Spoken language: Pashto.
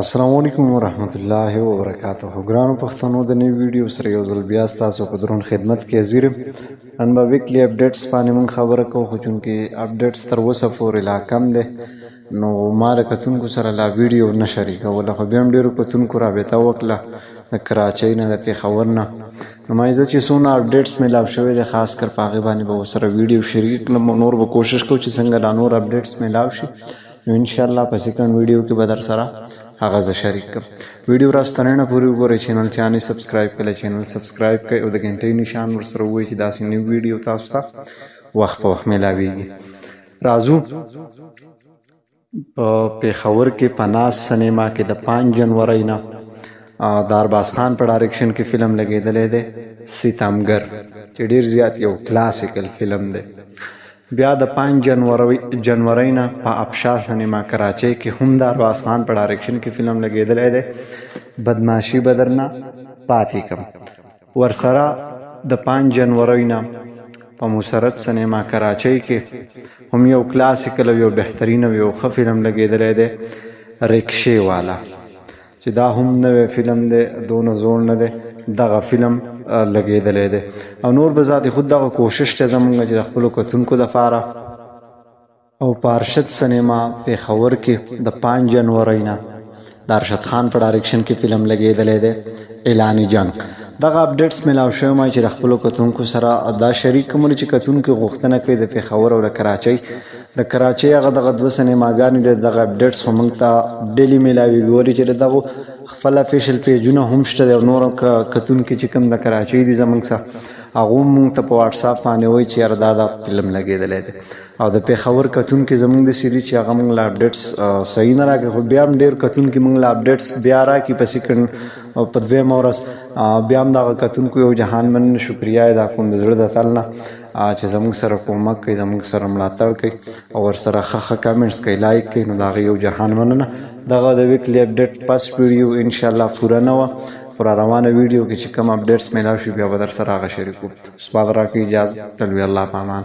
السلام علیکم ورحمت الله وبرکاته ګرانو پښتنو د نوې ویډیو سره یو ځل بیا تاسو په درون خدمت کې حاضر نن به ویکلی اپډیټس باندې مونږ خبره کوو خو چونکې اپډیټس تر اوسه پورې لا کم دی نو ما له کتونکو سره لا ویډیو نه شریکوله خو بیا هم ډېرو کتونکو رابطه وکړه د کراچۍ نه د پېښور نه نو ما زه چې څونه اپډیټس میلاو شوی دی خاص کر په هغې باندې به ورسره ویډیو شریک کړم نور به کوشش کوو چې څنګه دا نور اپډیټس میلاو شي نو ان شاء الله په سیکنډ ویډیو کې به در سره هغه زه شریک کوم ویډیو را ستننه پوری وګورئ چینل چا نه سبسکرایب کړي چینل سبسکرایب کړئ او د ګنټې نشان ور سره وای چې داسې نیو ویډیو تاسو ته وخت په وخت ملاویږي راځو په پیښور کې پناس سینما کې د 5 جنوري نه دارباز خان په ډایرکشن کې فلم لګیدلې ده ستمګر چې ډیر زیات یو کلاسیکل فلم ده بیا د پنج جنورۍ نه په ابشار سینما کراچۍ کې هم د ارواز خان په ډایرکشن کې فلم لګېدلی دی بدماشي به درنه پاتې کم ورسره د پنج جنورۍ نه په مسرت سینما کراچۍ کې هم یو کلاسیکل او یو بهترین او یو ښه فلم لګېدلی دی ریکشې والا چې دا هم نوی فلم دی دونه زوړ نه دی دغه فلم لګیدلې ده او نور به ذات خود دغه کوشش ته زمونږ چې خپل کتونکو د فاره او پارشد سینما په خور کې د 5 جنوري نه دارشد خان په ډایرکشن کې فلم لګیدلې ده اعلان جنگ دغه اپډیټس ملاو شوی ما چې خپل کتونکو سره دا شریک کوم چې کتونکو غوښتنه کوي د پیښور او کراچۍ د کراچۍ هغه دغه دوه سینماګانې د دغه اپډیټس هم موږ ته ډیلی میلاوي ګوري چې دغه خپل افیشل پیجونه هم شته او نور کتون کې چې کوم د کراچۍ دي زموږ سره هغه موږ ته په واتس اپ باندې وایي چې اردا دا فلم لګیدلې ده او د پیښور کتون کې زموږ د سیری چې هغه موږ لا اپډیټس صحیح نه راکې خو بیا هم ډیر کتون کې موږ لا اپډیټس بیا راکې په سیکنډ او په دویم ورځ بیا هم دا کتون کو یو جهان من شکریا ادا کوم د زړه د تلنه چې زموږ سره کومک کوي زموږ سره ملاتړ کوي او ورسره ښه ښه کمنټس کوي لایک کوي نو دا غي یو جهان مننه دغه د ویکلی اپډیټ پس ویډیو ان شاء الله پوره نه و پر روانه ویډیو کې چې کوم اپډیټس ملاو شي بیا به در سره هغه شریکو سپاغ راکې اجازه تلوي الله پامان